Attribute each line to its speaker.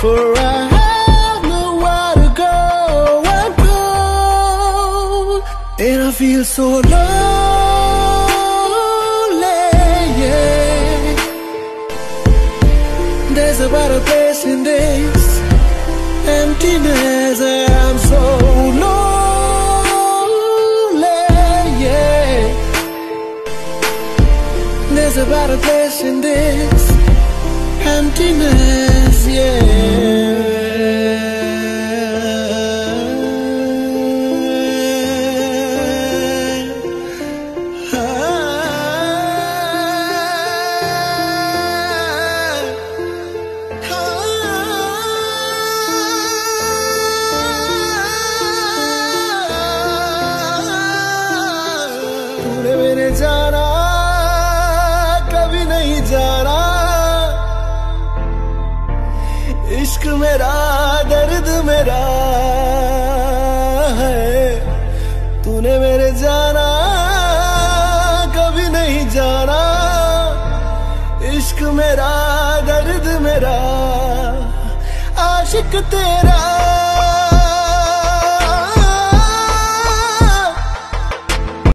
Speaker 1: For I have nowhere to go and go. And I feel so lonely. Yeah. There's a better place in this emptiness. I'm so lonely. Yeah. There's a better place in this emptiness. इश्क मेरा, दर्द मेरा है। तूने मेरे जाना, कभी नहीं जाना। इश्क मेरा, दर्द मेरा, आशिक तेरा।